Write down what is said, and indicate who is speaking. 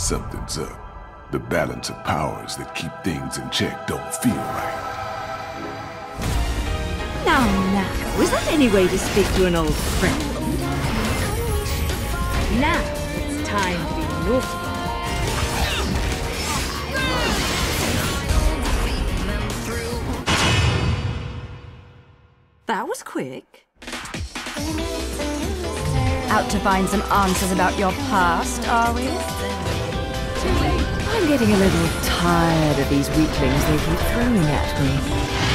Speaker 1: something's up. The balance of powers that keep things in check don't feel right.
Speaker 2: Now, now, was that any way to speak to an old friend? Now, it's time to be naughty. That was quick.
Speaker 3: Out to find some answers about your past, are we? I'm getting a little tired of these weaklings they keep throwing at me.